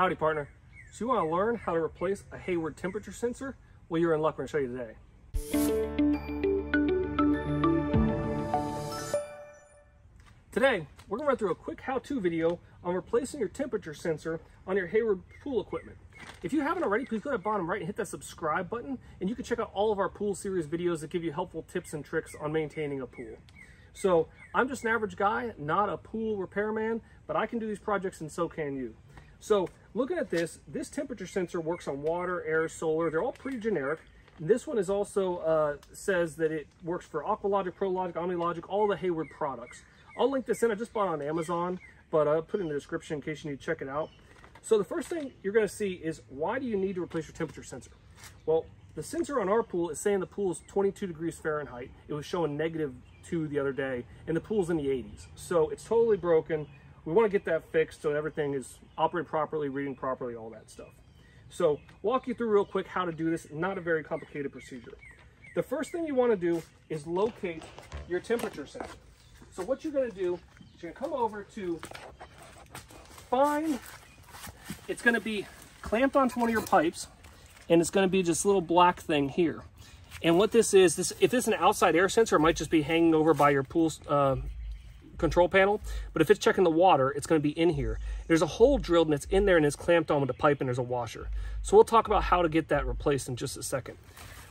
Howdy partner. So you want to learn how to replace a Hayward temperature sensor? Well, you're in luck. We're going to show you today. Today, we're going to run through a quick how-to video on replacing your temperature sensor on your Hayward pool equipment. If you haven't already, please go to the bottom right and hit that subscribe button, and you can check out all of our pool series videos that give you helpful tips and tricks on maintaining a pool. So I'm just an average guy, not a pool repairman, but I can do these projects and so can you. So looking at this, this temperature sensor works on water, air, solar. They're all pretty generic. This one is also uh, says that it works for Aqualogic, ProLogic, OmniLogic, all the Hayward products. I'll link this in. I just bought it on Amazon, but I'll put it in the description in case you need to check it out. So the first thing you're going to see is why do you need to replace your temperature sensor? Well, the sensor on our pool is saying the pool is 22 degrees Fahrenheit. It was showing negative two the other day, and the pool's in the 80s. So it's totally broken. We want to get that fixed so everything is operating properly, reading properly, all that stuff. So walk you through real quick how to do this. Not a very complicated procedure. The first thing you want to do is locate your temperature sensor. So what you're going to do is you're going to come over to find, it's going to be clamped onto one of your pipes, and it's going to be this little black thing here. And what this is, this if this is an outside air sensor, it might just be hanging over by your pool uh, control panel. But if it's checking the water, it's going to be in here. There's a hole drilled and it's in there and it's clamped on with a pipe and there's a washer. So we'll talk about how to get that replaced in just a second.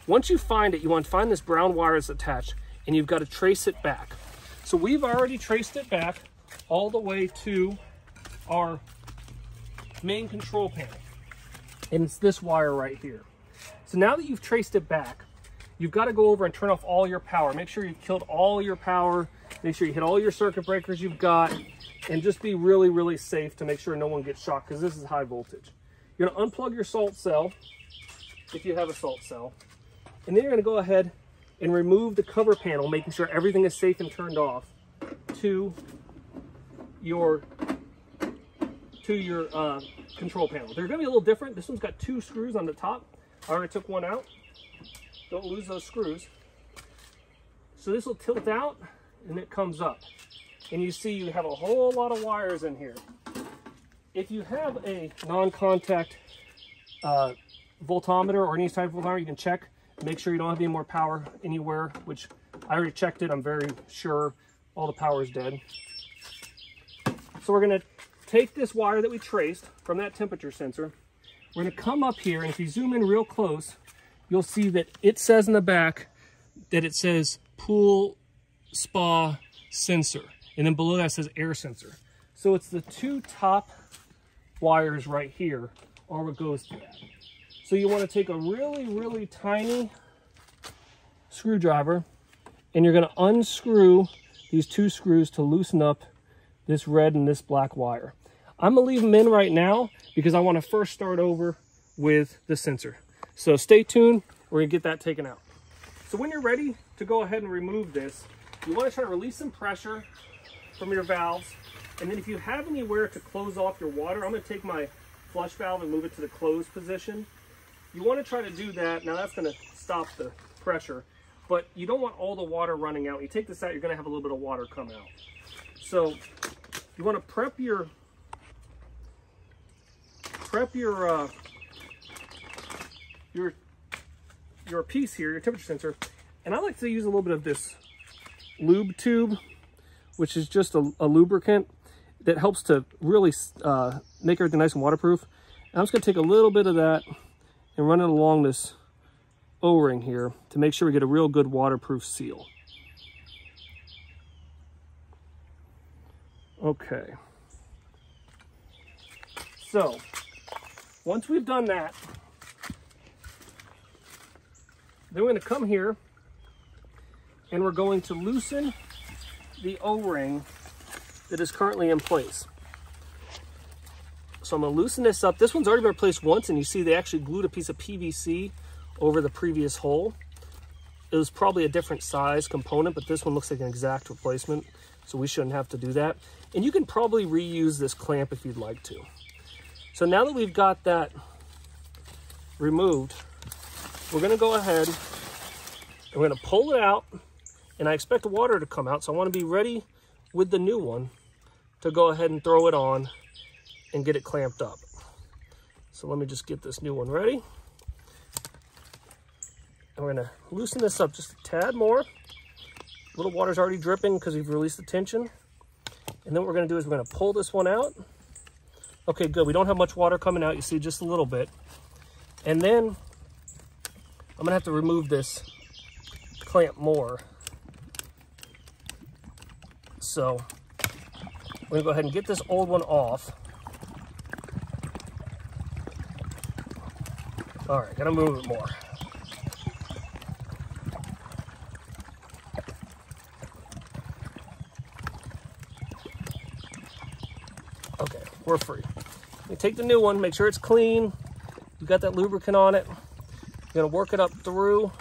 Once you find it, you want to find this brown wire that's attached and you've got to trace it back. So we've already traced it back all the way to our main control panel. And it's this wire right here. So now that you've traced it back, you've got to go over and turn off all your power. Make sure you've killed all your power. Make sure you hit all your circuit breakers you've got and just be really, really safe to make sure no one gets shocked because this is high voltage. You're to unplug your salt cell if you have a salt cell. And then you're to go ahead and remove the cover panel, making sure everything is safe and turned off to your to your uh, control panel. They're to be a little different. This one's got two screws on the top. I already took one out. Don't lose those screws. So this will tilt out and it comes up. And you see you have a whole lot of wires in here. If you have a non-contact uh, voltometer or any type of voltometer, you can check. Make sure you don't have any more power anywhere, which I already checked it. I'm very sure all the power is dead. So we're gonna take this wire that we traced from that temperature sensor. We're gonna come up here, and if you zoom in real close, you'll see that it says in the back that it says pool spa sensor. And then below that says air sensor. So it's the two top wires right here are what goes to that. So you want to take a really, really tiny screwdriver and you're going to unscrew these two screws to loosen up this red and this black wire. I'm going to leave them in right now because I want to first start over with the sensor. So stay tuned. We're going to get that taken out. So when you're ready to go ahead and remove this, you want to try to release some pressure from your valves. And then if you have anywhere to close off your water, I'm going to take my flush valve and move it to the closed position. You want to try to do that. Now that's going to stop the pressure, but you don't want all the water running out. You take this out, you're going to have a little bit of water come out. So you want to prep your prep your uh, your your piece here, your temperature sensor, and I like to use a little bit of this lube tube, which is just a, a lubricant that helps to really uh, make everything nice and waterproof. And I'm just gonna take a little bit of that and run it along this O-ring here to make sure we get a real good waterproof seal. Okay. So, once we've done that, then we're going to come here and we're going to loosen the O-ring that is currently in place. So I'm going to loosen this up. This one's already been replaced once, and you see they actually glued a piece of PVC over the previous hole. It was probably a different size component, but this one looks like an exact replacement, so we shouldn't have to do that. And you can probably reuse this clamp if you'd like to. So now that we've got that removed, we're going to go ahead and we're going to pull it out and I expect water to come out. So I want to be ready with the new one to go ahead and throw it on and get it clamped up. So let me just get this new one ready. And we're gonna loosen this up just a tad more. A little water's already dripping because we've released the tension. And then what we're gonna do is we're gonna pull this one out. Okay, good. We don't have much water coming out. You see just a little bit. And then I'm gonna have to remove this clamp more. So we're gonna go ahead and get this old one off. All right, gotta move it more. Okay, we're free. You take the new one, make sure it's clean. You got that lubricant on it. You're gonna work it up through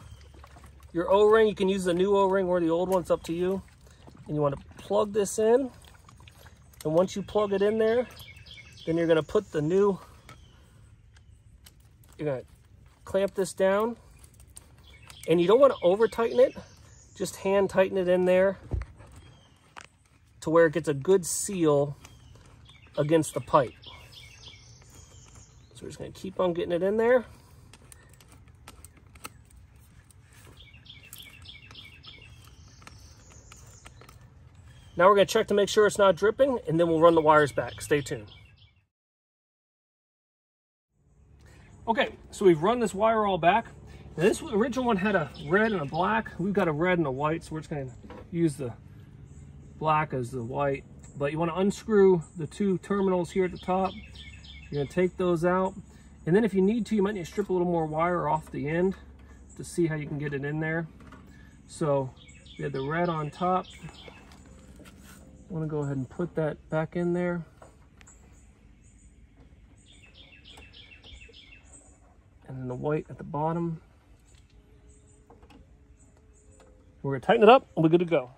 your O-ring. You can use the new O-ring or the old one, it's up to you. And you wanna plug this in. And once you plug it in there, then you're gonna put the new, you're gonna clamp this down. And you don't wanna over tighten it, just hand tighten it in there to where it gets a good seal against the pipe. So we're just gonna keep on getting it in there. Now we're gonna check to make sure it's not dripping and then we'll run the wires back. Stay tuned. Okay, so we've run this wire all back. Now this original one had a red and a black. We've got a red and a white, so we're just gonna use the black as the white but you want to unscrew the two terminals here at the top. You're to take those out. And then if you need to, you might need to strip a little more wire off the end to see how you can get it in there. So we had the red on top. I want to go ahead and put that back in there. And then the white at the bottom. We're to tighten it up and we're good to go.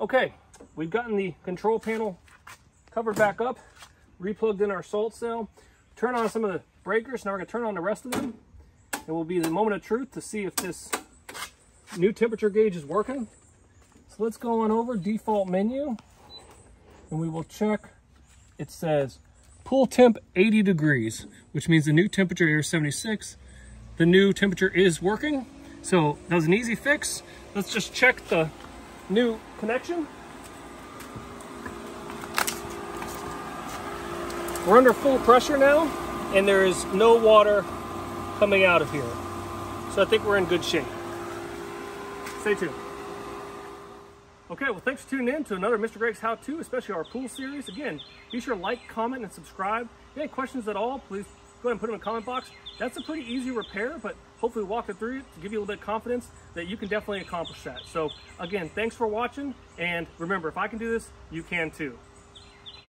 Okay, we've gotten the control panel covered back up, replugged in our salt cell, turn on some of the breakers. Now we're gonna turn on the rest of them. It will be the moment of truth to see if this new temperature gauge is working. So let's go on over default menu and we will check. It says pool temp 80 degrees, which means the new temperature here is 76. The new temperature is working. So that was an easy fix. Let's just check the new connection. We're under full pressure now, and there is no water coming out of here. So I think we're in good shape. Stay tuned. Okay, well thanks for tuning in to another Mr. Greg's How To, especially our pool series. Again, be sure to like, comment, and subscribe. If you have any questions at all, please go ahead and put them in the comment box. That's a pretty easy repair, but hopefully walk it through to give you a little bit of confidence that you can definitely accomplish that. So again, thanks for watching, and remember, if I can do this, you can too.